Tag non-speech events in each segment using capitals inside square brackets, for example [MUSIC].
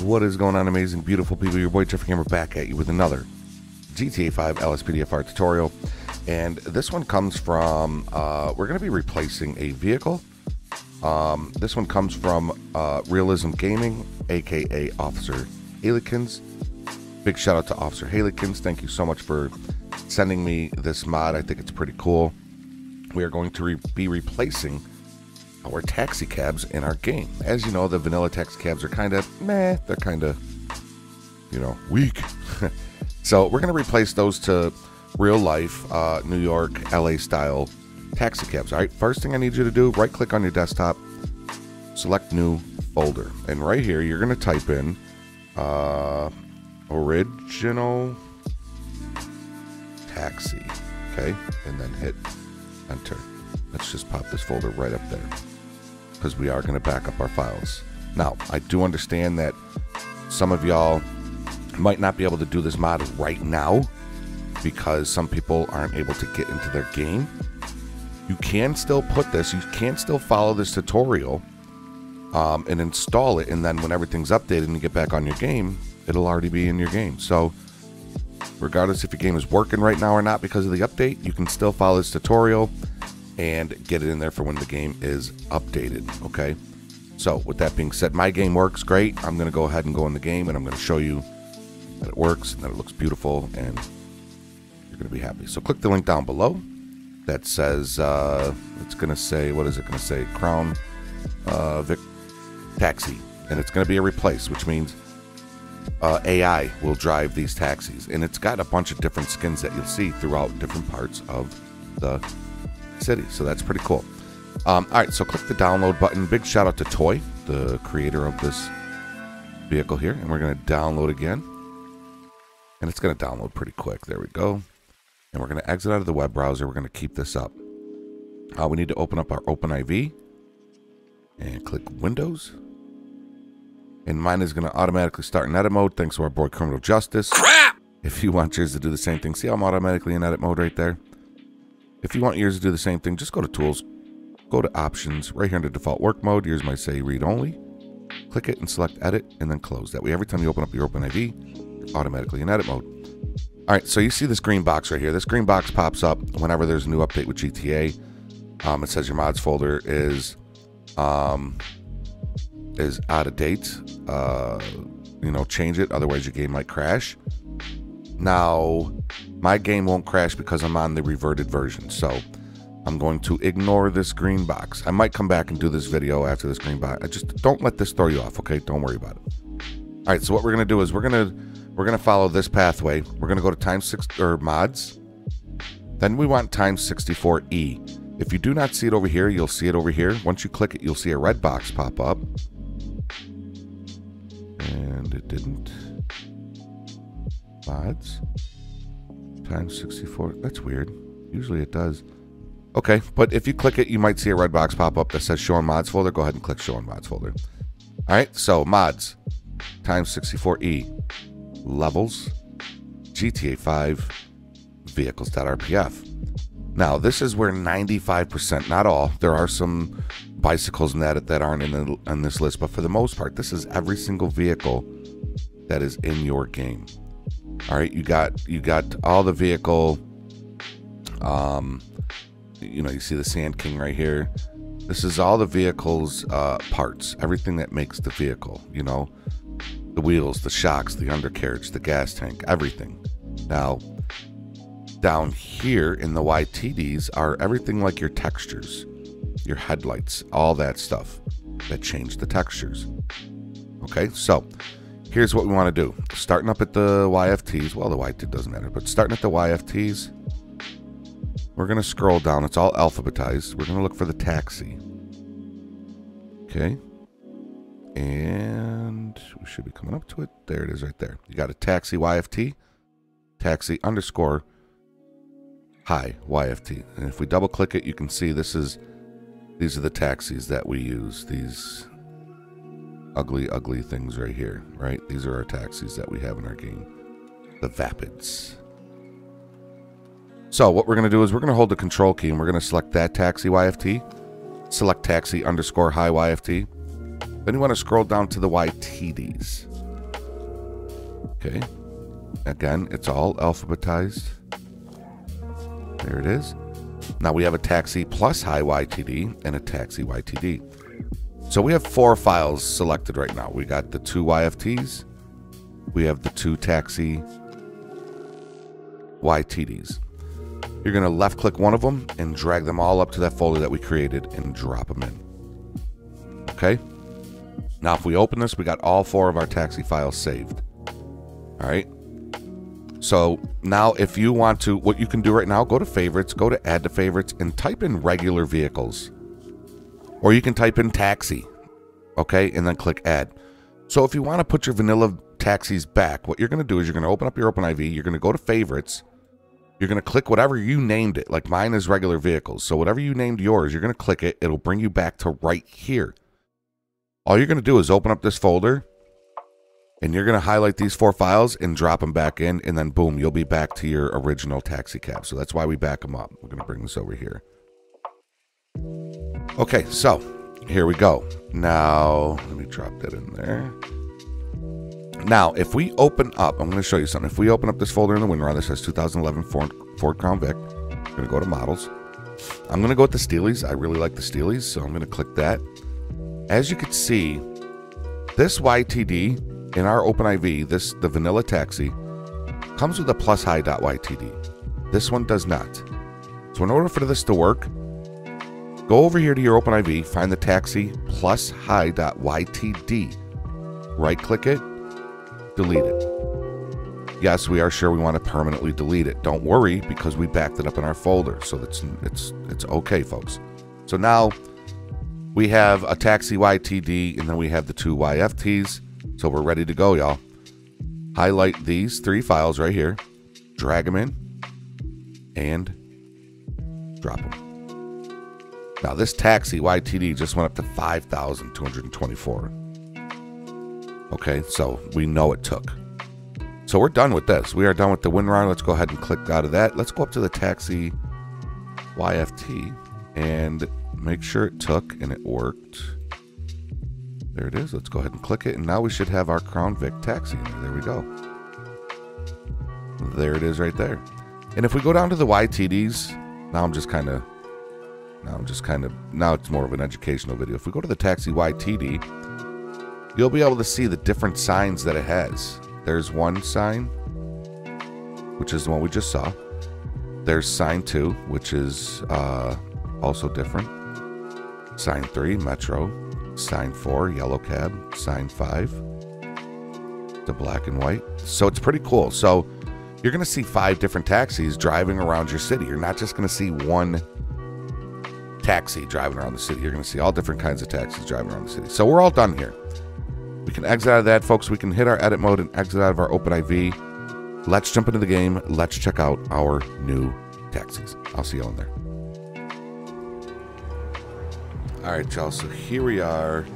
What is going on, amazing, beautiful people? Your boy Geoffrey Gamer back at you with another GTA 5 LSPDFR tutorial. And this one comes from, uh, we're going to be replacing a vehicle. Um, this one comes from uh, Realism Gaming, aka Officer Halekins. Big shout out to Officer Halekins. Thank you so much for sending me this mod. I think it's pretty cool. We are going to re be replacing our taxi cabs in our game. As you know, the vanilla taxi cabs are kind of meh. They're kind of, you know, weak. [LAUGHS] so we're going to replace those to real life uh, New York, LA style taxi cabs. All right, first thing I need you to do, right click on your desktop, select new folder. And right here, you're going to type in uh, original taxi. Okay, and then hit enter. Let's just pop this folder right up there because we are going to back up our files. Now, I do understand that some of y'all might not be able to do this mod right now because some people aren't able to get into their game. You can still put this, you can still follow this tutorial um, and install it, and then when everything's updated and you get back on your game, it'll already be in your game. So, regardless if your game is working right now or not because of the update, you can still follow this tutorial and get it in there for when the game is updated. Okay. So, with that being said, my game works great. I'm going to go ahead and go in the game and I'm going to show you that it works and that it looks beautiful and you're going to be happy. So, click the link down below that says, uh, it's going to say, what is it going to say? Crown uh, Vic Taxi. And it's going to be a replace, which means uh, AI will drive these taxis. And it's got a bunch of different skins that you'll see throughout different parts of the city. So that's pretty cool. Um, all right, so click the download button. Big shout out to Toy, the creator of this vehicle here. And we're going to download again. And it's going to download pretty quick. There we go. And we're going to exit out of the web browser. We're going to keep this up. Uh, we need to open up our OpenIV and click Windows. And mine is going to automatically start in edit mode thanks to our boy Criminal Justice. Crap! If you want yours to do the same thing, see how I'm automatically in edit mode right there? If you want yours to do the same thing, just go to Tools, go to Options, right here under Default Work Mode. Yours might say Read Only. Click it and select Edit, and then close. That way, every time you open up your OpenIV, you're automatically in edit mode. All right, so you see this green box right here. This green box pops up whenever there's a new update with GTA. Um, it says your mods folder is um, is out of date. Uh, you know, change it, otherwise your game might crash. Now, my game won't crash because I'm on the reverted version, so I'm going to ignore this green box. I might come back and do this video after this green box. I just don't let this throw you off, okay? Don't worry about it. All right, so what we're gonna do is we're gonna we're gonna follow this pathway. We're gonna go to times six or mods. Then we want times 64e. If you do not see it over here, you'll see it over here. Once you click it, you'll see a red box pop up. And it didn't. Mods. Times 64. That's weird. Usually it does. Okay, but if you click it, you might see a red box pop up that says show on mods folder. Go ahead and click show in mods folder. All right, so mods times 64e levels GTA 5 vehicles.rpf. Now, this is where 95%, not all, there are some bicycles in that that aren't in, the, in this list, but for the most part, this is every single vehicle that is in your game. All right, you got you got all the vehicle. Um, you know, you see the Sand King right here. This is all the vehicle's uh, parts, everything that makes the vehicle. You know, the wheels, the shocks, the undercarriage, the gas tank, everything. Now, down here in the YTDs are everything like your textures, your headlights, all that stuff that change the textures. Okay, so here's what we want to do. Starting up at the YFTs, well, the YT doesn't matter, but starting at the YFTs, we're going to scroll down. It's all alphabetized. We're going to look for the taxi. Okay. And we should be coming up to it. There it is right there. You got a taxi YFT, taxi underscore hi YFT. And if we double click it, you can see this is these are the taxis that we use. These ugly, ugly things right here, right? These are our taxis that we have in our game. The Vapids. So what we're going to do is we're going to hold the control key and we're going to select that taxi YFT. Select taxi underscore high YFT. Then you want to scroll down to the YTDs. Okay. Again, it's all alphabetized. There it is. Now we have a taxi plus high YTD and a taxi YTD. So we have four files selected right now. We got the two YFTs. We have the two taxi YTDs. You're going to left click one of them and drag them all up to that folder that we created and drop them in. Okay? Now, if we open this, we got all four of our taxi files saved. All right? So now, if you want to, what you can do right now, go to favorites, go to add to favorites, and type in regular vehicles. Or you can type in taxi, okay, and then click add. So if you want to put your vanilla taxis back, what you're going to do is you're going to open up your OpenIV, you're going to go to favorites, you're going to click whatever you named it. Like mine is regular vehicles. So whatever you named yours, you're going to click it. It'll bring you back to right here. All you're going to do is open up this folder and you're going to highlight these four files and drop them back in. And then boom, you'll be back to your original taxi cab. So that's why we back them up. We're going to bring this over here. Okay, so here we go. Now, let me drop that in there. Now, if we open up, I'm going to show you something. If we open up this folder in the WinRAR that says 2011 Ford, Ford Crown Vic, I'm going to go to models. I'm going to go with the Steelies. I really like the Steelies, so I'm going to click that. As you can see, this YTD in our OpenIV, this the vanilla taxi, comes with a plus high.ytd. This one does not. So in order for this to work, go over here to your OpenIV, find the taxi plus high.ytd, right click it, delete it. Yes, we are sure we want to permanently delete it. Don't worry because we backed it up in our folder, so it's it's it's okay, folks. So now we have a taxi YTD and then we have the two YFTs. So we're ready to go, y'all. Highlight these three files right here, drag them in, and drop them. Now, this taxi YTD just went up to 5,224. Okay, so we know it took. So we're done with this. We are done with the WinRAR. Let's go ahead and click out of that. Let's go up to the taxi YFT and make sure it took and it worked. There it is. Let's go ahead and click it. And now we should have our Crown Vic taxi. There we go. There it is right there. And if we go down to the YTDs, now I'm just kind of, now I'm just kind of, now it's more of an educational video. If we go to the taxi YTD, you'll be able to see the different signs that it has. There's one sign, which is the one we just saw. There's sign two, which is uh, also different. Sign three, Metro. Sign 4, yellow cab. Sign 5, the black and white. So it's pretty cool. So you're going to see five different taxis driving around your city. You're not just going to see one taxi driving around the city. You're going to see all different kinds of taxis driving around the city. So we're all done here. We can exit out of that, folks. We can hit our edit mode and exit out of our OpenIV. Let's jump into the game. Let's check out our new taxis. I'll see you all in there. Alright, y'all, so here we are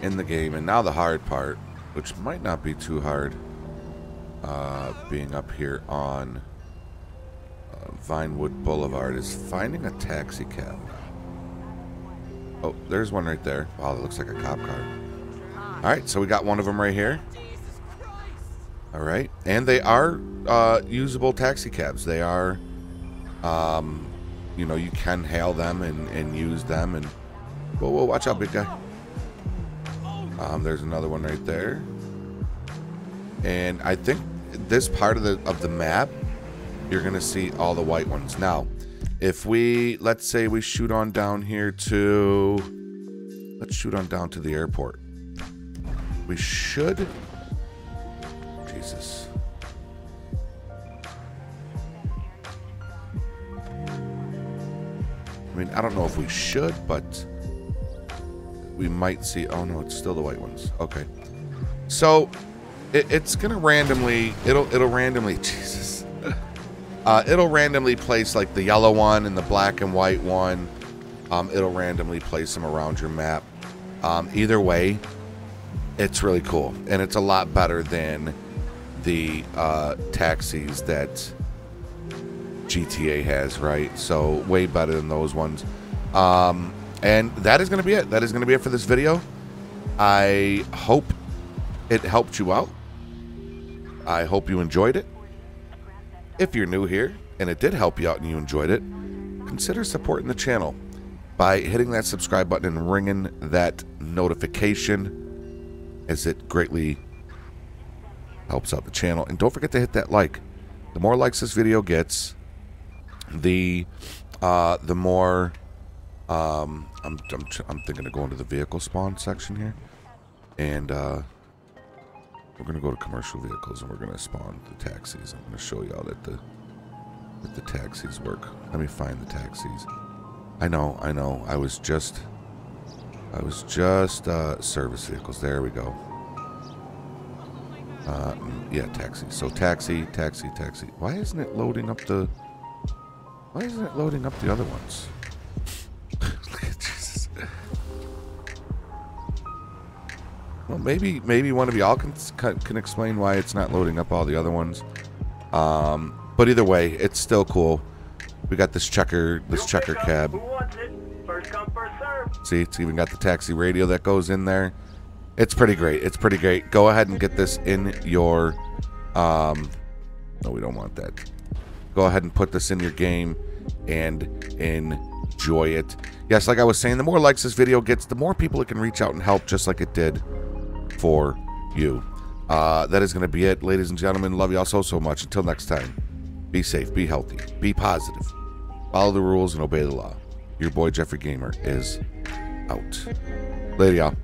in the game, and now the hard part, which might not be too hard, uh, being up here on uh, Vinewood Boulevard, is finding a taxi cab. Oh, there's one right there. Wow, that looks like a cop car. Alright, so we got one of them right here. Alright, and they are uh, usable taxi cabs. They are, um, you know, you can hail them and, and use them and Whoa, whoa, watch out, big guy. Um, there's another one right there. And I think this part of the of the map, you're gonna see all the white ones. Now, if we let's say we shoot on down here to let's shoot on down to the airport. We should Jesus. I mean, I don't know if we should, but we might see. Oh no, it's still the white ones. Okay, so it, it's gonna randomly. It'll it'll randomly. [LAUGHS] Jesus. Uh, it'll randomly place like the yellow one and the black and white one. Um, it'll randomly place them around your map. Um, either way, it's really cool, and it's a lot better than the uh, taxis that GTA has, right? So way better than those ones. Um, and that is going to be it. That is going to be it for this video. I hope it helped you out. I hope you enjoyed it. If you're new here and it did help you out and you enjoyed it, consider supporting the channel by hitting that subscribe button and ringing that notification as it greatly helps out the channel. And don't forget to hit that like. The more likes this video gets, the uh, the more um, I'm, I'm, I'm thinking of going to the vehicle spawn section here. And uh, we're going to go to commercial vehicles and we're going to spawn the taxis. I'm going to show y'all that the, that the taxis work. Let me find the taxis. I know, I know. I was just... I was just uh, service vehicles. There we go. Uh, yeah, taxi. So taxi, taxi, taxi. Why isn't it loading up the... Why isn't it loading up the other ones? Well, maybe maybe one of y'all can can explain why it's not loading up all the other ones. Um, but either way, it's still cool. We got this checker this checker cab. See, it's even got the taxi radio that goes in there. It's pretty great. It's pretty great. Go ahead and get this in your. Um, no, we don't want that. Go ahead and put this in your game and enjoy it. Yes, like I was saying, the more likes this video gets, the more people it can reach out and help, just like it did for you. Uh, that is going to be it, ladies and gentlemen. Love y'all so, so much. Until next time, be safe, be healthy, be positive, follow the rules, and obey the law. Your boy Geoffrey Gamer is out. Later, y'all.